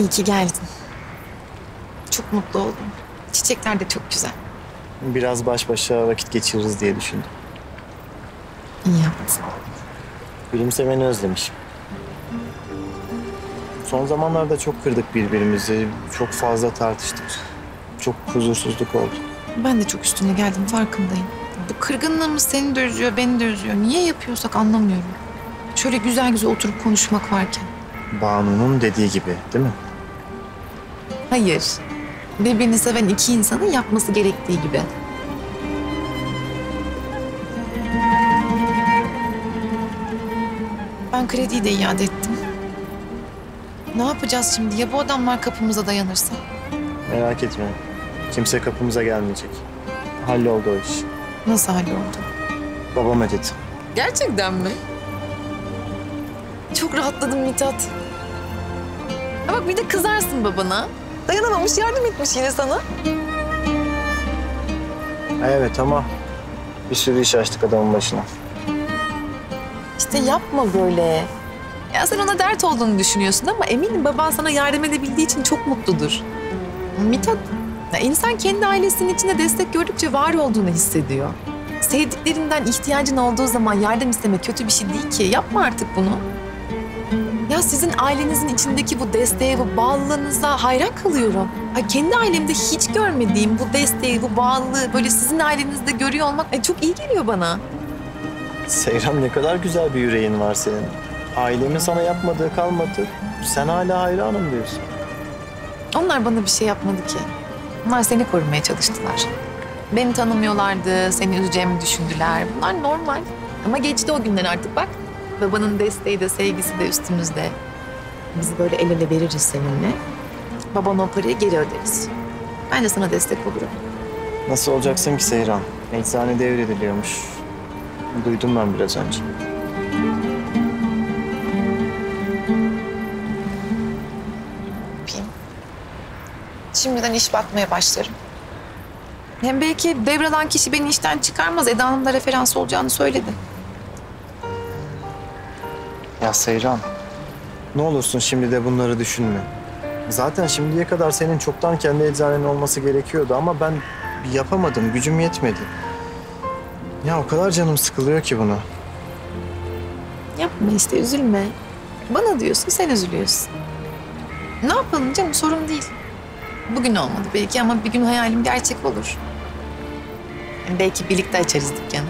İyi ki geldin. Çok mutlu oldum. Çiçekler de çok güzel. Biraz baş başa vakit geçiririz diye düşündüm. İyi yaptın. Gülümsemeni özlemişim. Son zamanlarda çok kırdık birbirimizi. Çok fazla tartıştık. Çok huzursuzluk oldu. Ben de çok üstüne geldim farkındayım. Bu kırgınlığımız seni de üzüyor, beni de üzüyor. Niye yapıyorsak anlamıyorum. Şöyle güzel güzel oturup konuşmak varken. Banu'nun dediği gibi değil mi? Hayır. Birbirini seven iki insanın yapması gerektiği gibi. Ben krediyi de iade ettim. Ne yapacağız şimdi? Ya bu adamlar kapımıza dayanırsa? Merak etme. Kimse kapımıza gelmeyecek. Halloldu o iş. Nasıl halloldu? Babam ödedi. Gerçekten mi? Çok rahatladım Mithat. Ha bak bir de kızarsın babana. Dayanamamış yardım etmiş yine sana. Evet ama bir sürü iş açtık adamın başına. İşte yapma böyle. Ya sen ona dert olduğunu düşünüyorsun ama eminim baban sana yardım edebildiği için çok mutludur. Mithat, ya insan kendi ailesinin içinde destek gördükçe var olduğunu hissediyor. Sevdiklerinden ihtiyacın olduğu zaman yardım istemek kötü bir şey değil ki. Yapma artık bunu. Ya sizin ailenizin içindeki bu desteğe, bu bağlılığınıza hayran kalıyorum. Ha, kendi ailemde hiç görmediğim bu desteği, bu bağlılığı böyle sizin ailenizde görüyor olmak ay, çok iyi geliyor bana. Seyran ne kadar güzel bir yüreğin var senin. Ailemin sana yapmadığı kalmadı. Sen hala hayranım diyorsun. Onlar bana bir şey yapmadı ki. Onlar seni korumaya çalıştılar. Beni tanımıyorlardı, seni üzeceğimi düşündüler. Bunlar normal. Ama geçti o günler artık bak. Babanın desteği de sevgisi de üstümüzde. Biz böyle el ele veririz seninle. Baban o parayı geri öderiz. Ben de sana destek olurum. Nasıl olacaksın ki Seyran? Eczane devrediliyormuş. Duydum ben biraz önce. yapayım. Şimdiden iş bakmaya başlarım. Hem belki devralan kişi beni işten çıkarmaz. Eda Hanım da referans olacağını söyledi. Ya Seyran, ne olursun şimdi de bunları düşünme. Zaten şimdiye kadar senin çoktan kendi eczanenin olması gerekiyordu ama ben yapamadım, gücüm yetmedi. Ya o kadar canım sıkılıyor ki buna. Yapma işte üzülme. Bana diyorsun sen üzülüyorsun. Ne yapalım canım sorun değil. Bugün olmadı belki ama bir gün hayalim gerçek olur. Belki birlikte açarız dükkanı.